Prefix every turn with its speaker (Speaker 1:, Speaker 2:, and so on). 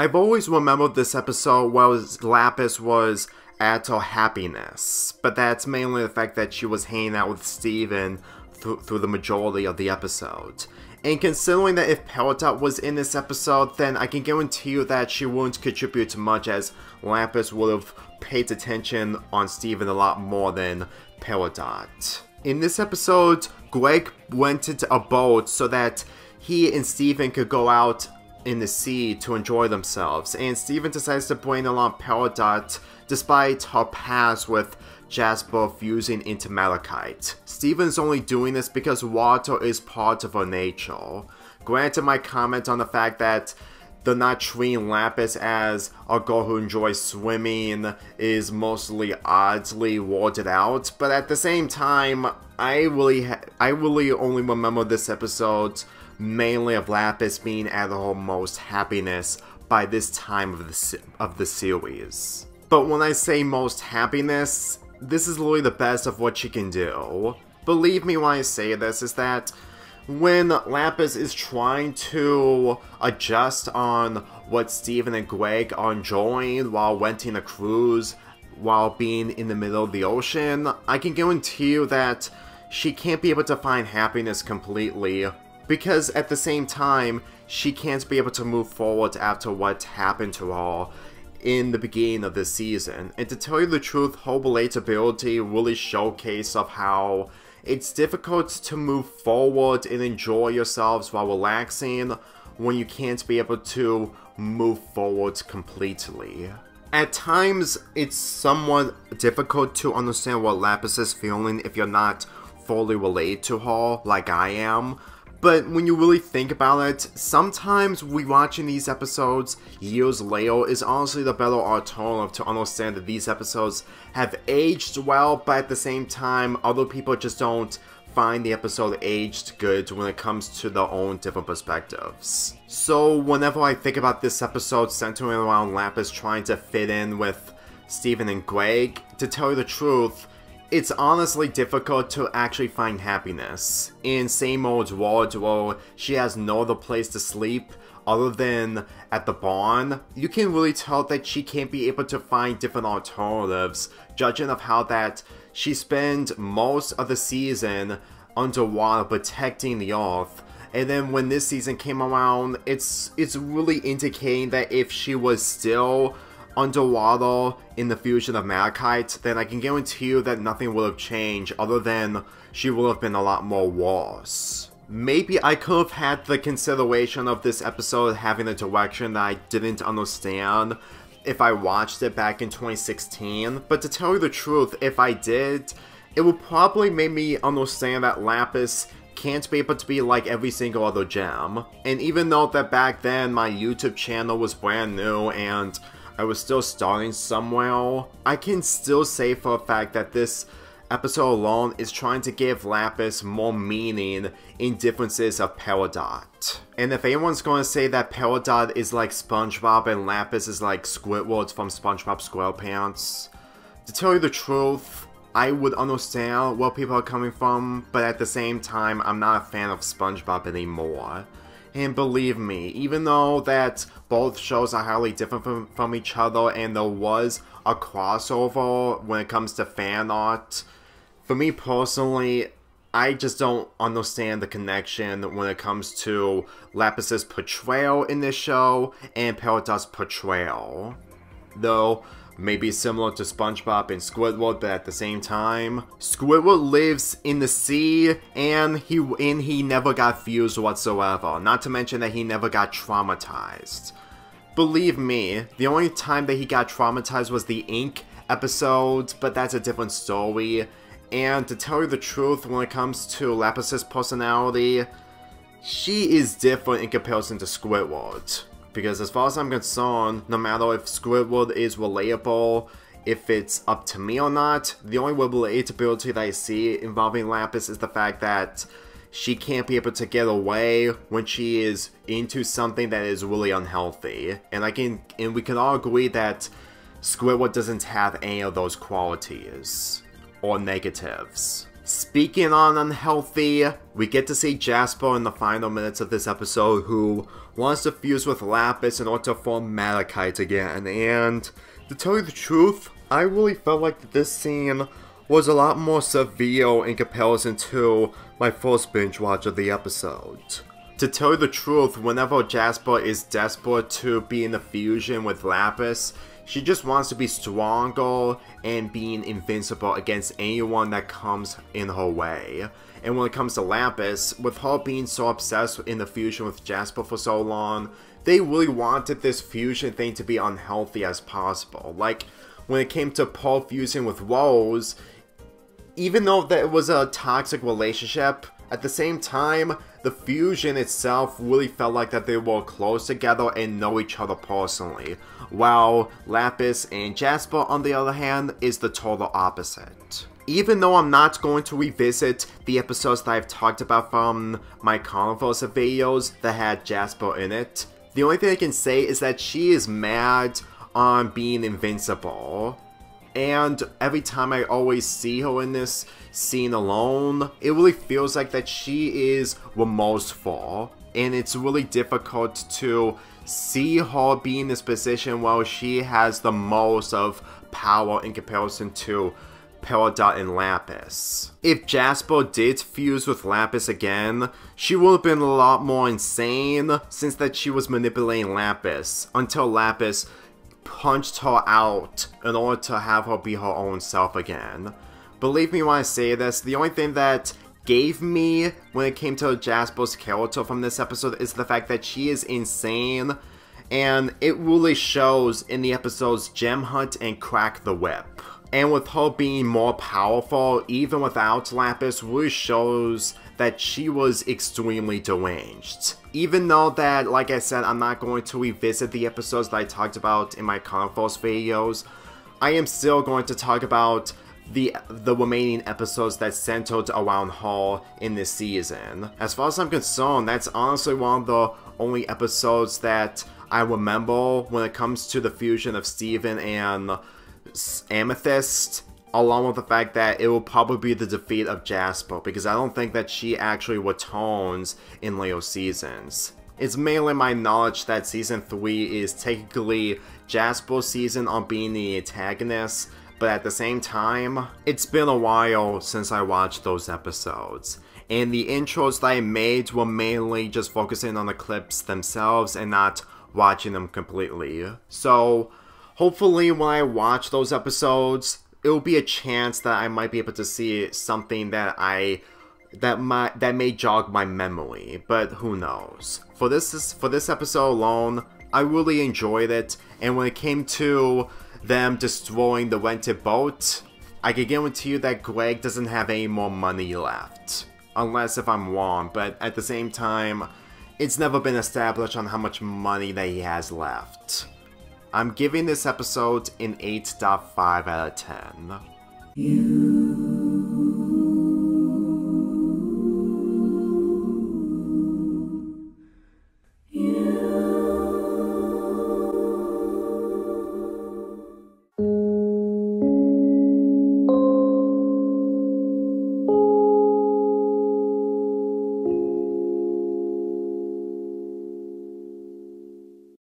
Speaker 1: I've always remembered this episode was Lapis was at her happiness, but that's mainly the fact that she was hanging out with Steven th through the majority of the episode. And considering that if Peridot was in this episode, then I can guarantee you that she wouldn't contribute much as Lapis would have paid attention on Steven a lot more than Peridot. In this episode, Greg went into a boat so that he and Steven could go out in the sea to enjoy themselves, and Steven decides to bring along Peridot despite her past with Jasper fusing into Malachite. Steven's only doing this because water is part of her nature. Granted my comment on the fact that they're not treating Lapis as a girl who enjoys swimming is mostly oddly worded out, but at the same time, I really, I really only remember this episode mainly of Lapis being at her most happiness by this time of the, of the series. But when I say most happiness, this is literally the best of what she can do. Believe me when I say this, is that when Lapis is trying to adjust on what Steven and Greg are enjoying while renting a cruise while being in the middle of the ocean, I can guarantee you that she can't be able to find happiness completely because at the same time, she can't be able to move forward after what happened to her in the beginning of the season. And to tell you the truth, her relatability really showcase of how it's difficult to move forward and enjoy yourselves while relaxing when you can't be able to move forward completely. At times, it's somewhat difficult to understand what Lapis is feeling if you're not fully related to her like I am, but when you really think about it, sometimes rewatching these episodes years later is honestly the better alternative to understand that these episodes have aged well, but at the same time, other people just don't find the episode aged good when it comes to their own different perspectives. So whenever I think about this episode centering around Lapis trying to fit in with Steven and Greg, to tell you the truth, it's honestly difficult to actually find happiness. In same old world she has no other place to sleep other than at the barn, you can really tell that she can't be able to find different alternatives, judging of how that she spent most of the season underwater protecting the earth. And then when this season came around, it's it's really indicating that if she was still underwater in the fusion of Malachite, then I can guarantee you that nothing would have changed other than she would have been a lot more worse. Maybe I could have had the consideration of this episode having a direction that I didn't understand if I watched it back in 2016, but to tell you the truth, if I did, it would probably make me understand that Lapis can't be able to be like every single other gem. And even though that back then my YouTube channel was brand new and I was still starting somewhere, I can still say for a fact that this episode alone is trying to give Lapis more meaning in differences of Peridot. And if anyone's going to say that Peridot is like SpongeBob and Lapis is like Squidward from SpongeBob SquarePants, to tell you the truth, I would understand where people are coming from, but at the same time, I'm not a fan of SpongeBob anymore. And believe me, even though that both shows are highly different from, from each other and there was a crossover when it comes to fan art, for me personally, I just don't understand the connection when it comes to Lapis's portrayal in this show and Peridot's portrayal. Though, maybe similar to SpongeBob and Squidward, but at the same time, Squidward lives in the sea, and he and he never got fused whatsoever. Not to mention that he never got traumatized. Believe me, the only time that he got traumatized was the Ink episode, but that's a different story. And to tell you the truth, when it comes to Lapis's personality, she is different in comparison to Squidward. Because as far as I'm concerned, no matter if Squidward is relatable, if it's up to me or not, the only relatability that I see involving Lapis is the fact that she can't be able to get away when she is into something that is really unhealthy. And I can and we can all agree that Squidward doesn't have any of those qualities or negatives. Speaking on unhealthy, we get to see Jasper in the final minutes of this episode who wants to fuse with Lapis in order to form Malachite again, and to tell you the truth, I really felt like this scene was a lot more severe in comparison to my first binge watch of the episode. To tell you the truth, whenever Jasper is desperate to be in a fusion with Lapis, she just wants to be stronger and being invincible against anyone that comes in her way. And when it comes to Lapis, with her being so obsessed in the fusion with Jasper for so long, they really wanted this fusion thing to be unhealthy as possible. Like, when it came to Pearl fusing with Rose, even though that was a toxic relationship, at the same time, the fusion itself really felt like that they were close together and know each other personally, while Lapis and Jasper, on the other hand, is the total opposite. Even though I'm not going to revisit the episodes that I've talked about from my Carniverse videos that had Jasper in it, the only thing I can say is that she is mad on being invincible. And every time I always see her in this scene alone, it really feels like that she is remorseful. And it's really difficult to see her be in this position while she has the most of power in comparison to Peridot and Lapis. If Jasper did fuse with Lapis again, she would have been a lot more insane since that she was manipulating Lapis until Lapis punched her out in order to have her be her own self again. Believe me when I say this, the only thing that gave me when it came to Jasper's character from this episode is the fact that she is insane and it really shows in the episodes Gem Hunt and Crack the Whip. And with her being more powerful, even without Lapis, really shows that she was extremely deranged. Even though that, like I said, I'm not going to revisit the episodes that I talked about in my Carniverse videos, I am still going to talk about the the remaining episodes that centered around her in this season. As far as I'm concerned, that's honestly one of the only episodes that I remember when it comes to the fusion of Steven and Amethyst, along with the fact that it will probably be the defeat of Jasper, because I don't think that she actually returns in later seasons. It's mainly my knowledge that Season 3 is technically Jasper's season on being the antagonist, but at the same time, it's been a while since I watched those episodes. And the intros that I made were mainly just focusing on the clips themselves and not watching them completely. So, hopefully when I watch those episodes, it will be a chance that I might be able to see something that I that might that may jog my memory, but who knows. For this is for this episode alone, I really enjoyed it, and when it came to them destroying the rented boat, I can guarantee you that Greg doesn't have any more money left. Unless if I'm wrong, but at the same time, it's never been established on how much money that he has left. I'm giving this episode an 8.5 out of 10. You